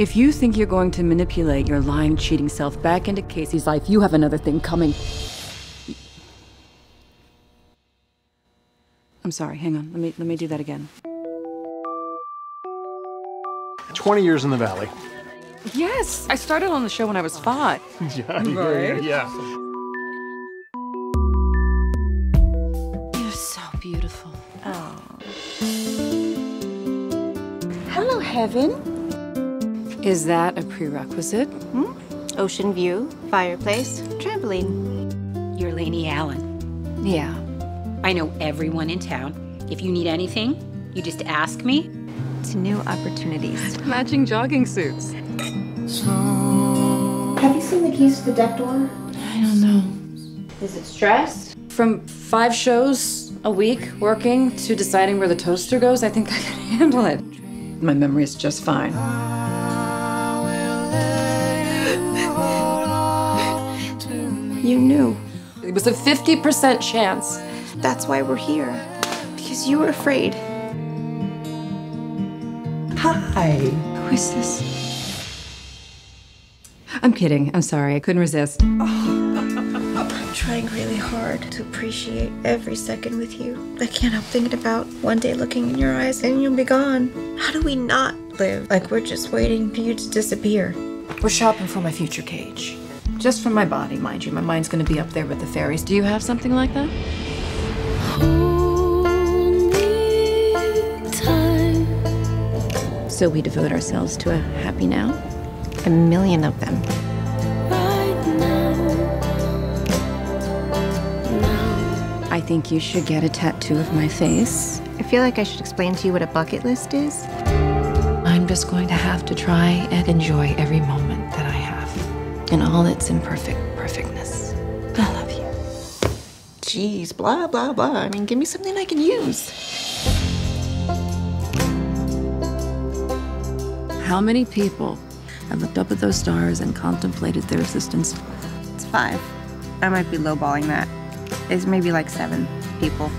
If you think you're going to manipulate your lying, cheating self back into Casey's life, you have another thing coming. I'm sorry, hang on. Let me let me do that again. 20 years in the valley. Yes, I started on the show when I was five. Yeah, right? yeah. You're so beautiful. Oh. Hello, Heaven. Is that a prerequisite? Hmm? Ocean view, fireplace, trampoline. You're Lainey Allen. Yeah. I know everyone in town. If you need anything, you just ask me. To new opportunities. Matching jogging suits. Have you seen the keys to the deck door? I don't know. Is it stressed? From five shows a week working to deciding where the toaster goes, I think I can handle it. My memory is just fine. You knew. It was a 50% chance. That's why we're here. Because you were afraid. Hi. Who is this? I'm kidding. I'm sorry. I couldn't resist. I'm trying really hard to appreciate every second with you. I can't help thinking about one day looking in your eyes and you'll be gone. How do we not live like we're just waiting for you to disappear? We're shopping for my future cage. Just for my body, mind you. My mind's gonna be up there with the fairies. Do you have something like that? So we devote ourselves to a happy now? A million of them. I think you should get a tattoo of my face. I feel like I should explain to you what a bucket list is. I'm just going to have to try and enjoy every moment that I have in all its imperfect perfectness. I love you. Jeez, blah, blah, blah. I mean, give me something I can use. How many people have looked up at those stars and contemplated their existence? It's five. I might be lowballing that. It's maybe like seven people.